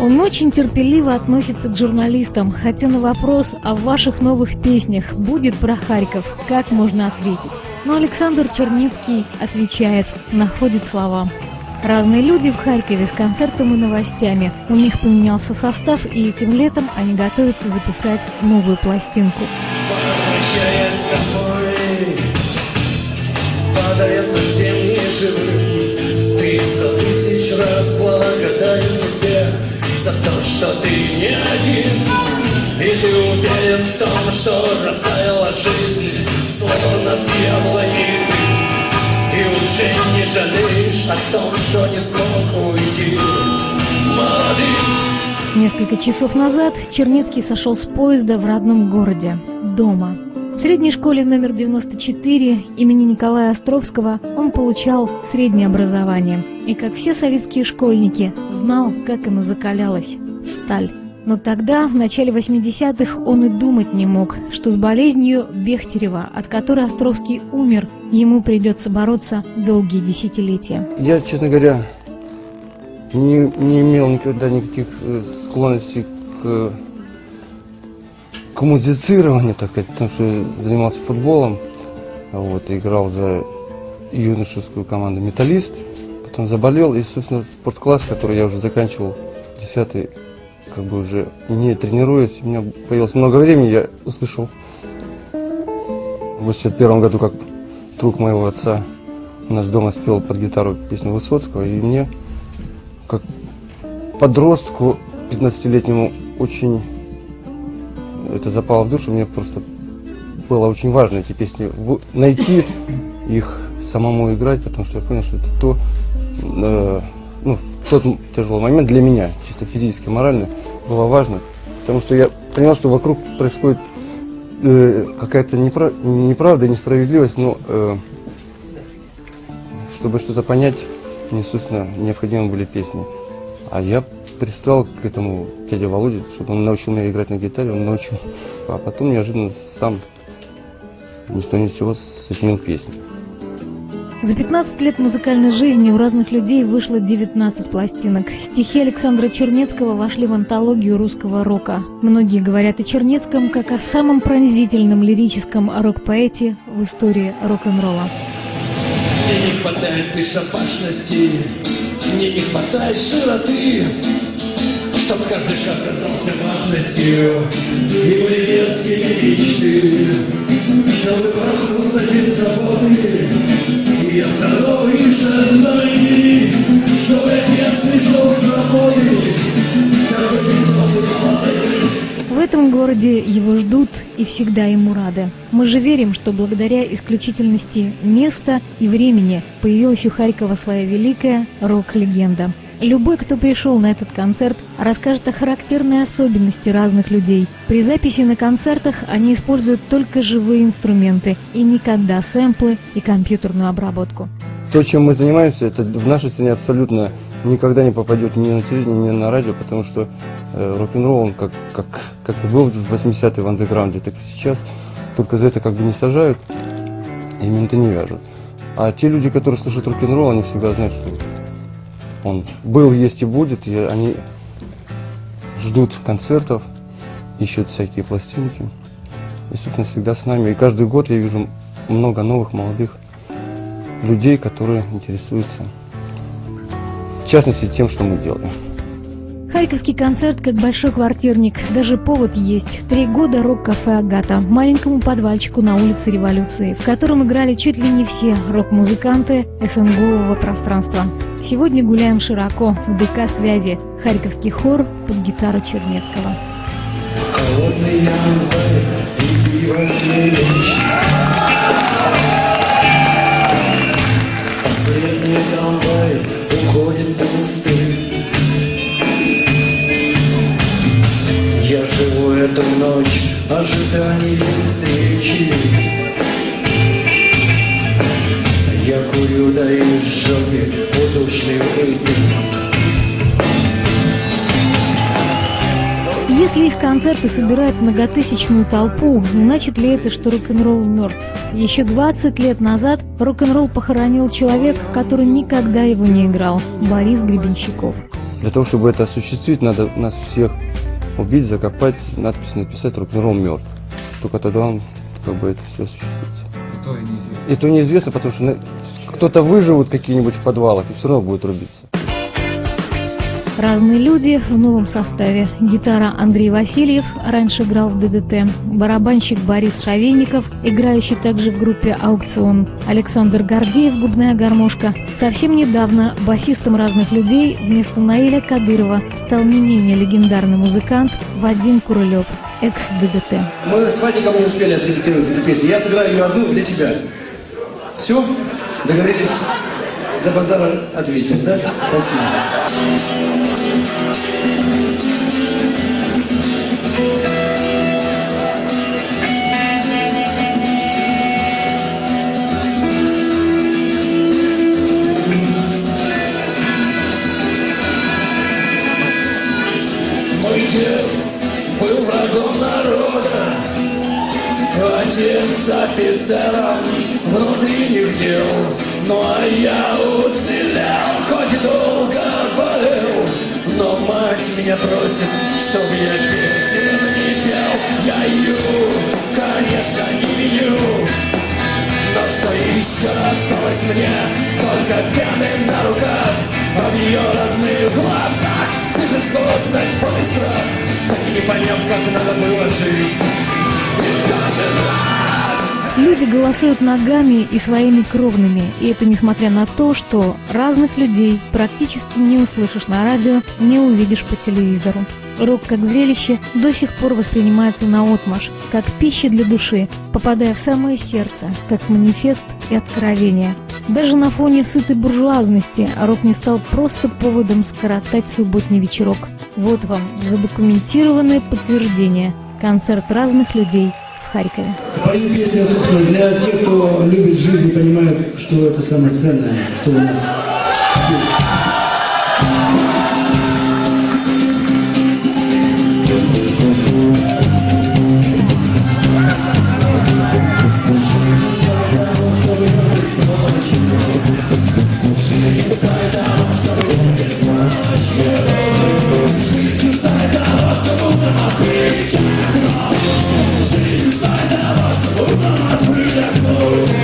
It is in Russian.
Он очень терпеливо относится к журналистам, хотя на вопрос о ваших новых песнях будет про Харьков, как можно ответить. Но Александр Черницкий отвечает, находит слова. Разные люди в Харькове с концертом и новостями. У них поменялся состав, и этим летом они готовятся записать новую пластинку. Возвращаясь домой, падая совсем не живым, триста тысяч раз благодарю себе за то, что ты не один. И ты уверен в том, что растаяла жизнь, словно с яблони. И уже не жалеешь о том, что не смог уйти молодым. Несколько часов назад Черницкий сошел с поезда в родном городе, дома. В средней школе номер 94 имени Николая Островского он получал среднее образование. И, как все советские школьники, знал, как она закалялась – сталь. Но тогда, в начале 80-х, он и думать не мог, что с болезнью Бехтерева, от которой Островский умер, ему придется бороться долгие десятилетия. Я, честно говоря, не, не имел никогда никаких склонностей к, к музицированию, так сказать, потому что занимался футболом, вот, играл за юношескую команду «Металлист», потом заболел, и, собственно, спорткласс, который я уже заканчивал, 10 как бы уже не тренируясь, у меня появилось много времени, я услышал в 81 году, как друг моего отца у нас дома спел под гитару песню Высоцкого, и мне, как подростку 15-летнему, очень это запало в душу, мне просто было очень важно эти песни найти, их самому играть, потому что я понял, что это то, э, ну, тот тяжелый момент для меня, чисто физически, морально, было важно, потому что я понял, что вокруг происходит э, какая-то непра- неправда, несправедливость, но э, чтобы что-то понять, мне, собственно, необходимы были песни. А я пристал к этому дяде Володе, чтобы он научил меня играть на гитаре, он научил. А потом неожиданно сам ни с того ни с сего сочинил песню. За 15 лет музыкальной жизни у разных людей вышло 19 пластинок. Стихи Александра Чернецкого вошли в антологию русского рока. Многие говорят о Чернецком как о самом пронзительном лирическом рок-поэте в истории рок-н-ролла. Не хватает бесшабашности, мне не хватает широты, Чтоб каждый шаг казался важностью. Были детские мечты Чтобы проснуться без заботы. И я здоровый и шальной Чтобы отец пришел с работы В этом городе его ждут и всегда ему рады. Мы же верим, что благодаря исключительности места и времени появилась у Харькова своя великая рок-легенда. Любой, кто пришел на этот концерт, расскажет о характерной особенности разных людей. При записи на концертах они используют только живые инструменты и никогда сэмплы и компьютерную обработку. То, чем мы занимаемся, это в нашей стране абсолютно никогда не попадет ни на телевидение, ни на радио, потому что э, рок-н-ролл, он как, как, как и был в 80-е в андеграунде, так и сейчас, только за это как бы не сажают и минуты не вяжут. А те люди, которые слушают рок-н-ролл, они всегда знают, что он был, есть и будет, и они ждут концертов, ищут всякие пластинки. И, собственно, всегда с нами. И каждый год я вижу много новых молодых людей, которые интересуются, в частности, тем, что мы делаем. Харьковский концерт как большой квартирник. Даже повод есть. Три года рок-кафе «Агата» маленькому подвальчику на улице Революции, в котором играли чуть ли не все рок-музыканты СНГового пространства. Сегодня гуляем широко в ДК «Связи». Харьковский хор под гитару Чернецкого. Холодный Последний трамвай уходит пустым. Я живу эту ночь ожиданием встречи. Я курю, даю жоги удушливый дым. Если их концерты собирают многотысячную толпу, значит ли это, что рок-н-ролл мертв? Еще 20 лет назад рок-н-ролл похоронил человек, который никогда его не играл – Борис Гребенщиков. Для того, чтобы это осуществить, надо нас всех убить, закопать, надпись написать «Рок-н-ролл мертв». Только тогда он как бы это все осуществится. И то и неизвестно. И то неизвестно, потому что на- кто-то выживут какие-нибудь в подвалах и все равно будет рубиться. Разные люди в новом составе. Гитара Андрей Васильев, раньше играл в ДДТ. Барабанщик Борис Шавейников, играющий также в группе «Аукцион». Александр Гордеев, губная гармошка. Совсем недавно басистом разных людей вместо Наиля Кадырова стал не менее легендарный музыкант Вадим Курылев, экс-ДДТ. Мы с Вадиком не успели отрепетировать эту песню. Я сыграю ее одну для тебя. Все? Договорились? За базар ответим, да? Спасибо. Мой Отец офицером внутренних дел, Ну а я уцелел, хоть и долго болел, Но мать меня просит, чтоб я песен не пел. Я ее, конечно, не виню, но что еще осталось мне? Только пены на руках, а в ее родных глазах Безысходность быстро, так и не поймем, как надо было жить Люди голосуют ногами и своими кровными, и это несмотря на то, что разных людей практически не услышишь на радио, не увидишь по телевизору. Рок как зрелище до сих пор воспринимается наотмашь, как пища для души, попадая в самое сердце, как манифест и откровение. Даже на фоне сытой буржуазности рок не стал просто поводом скоротать субботний вечерок. Вот вам задокументированное подтверждение. Концерт разных людей в Харькове. Пою песни, собственно, для тех, кто любит жизнь и понимает, что это самое ценное, что у нас есть. She Thank you.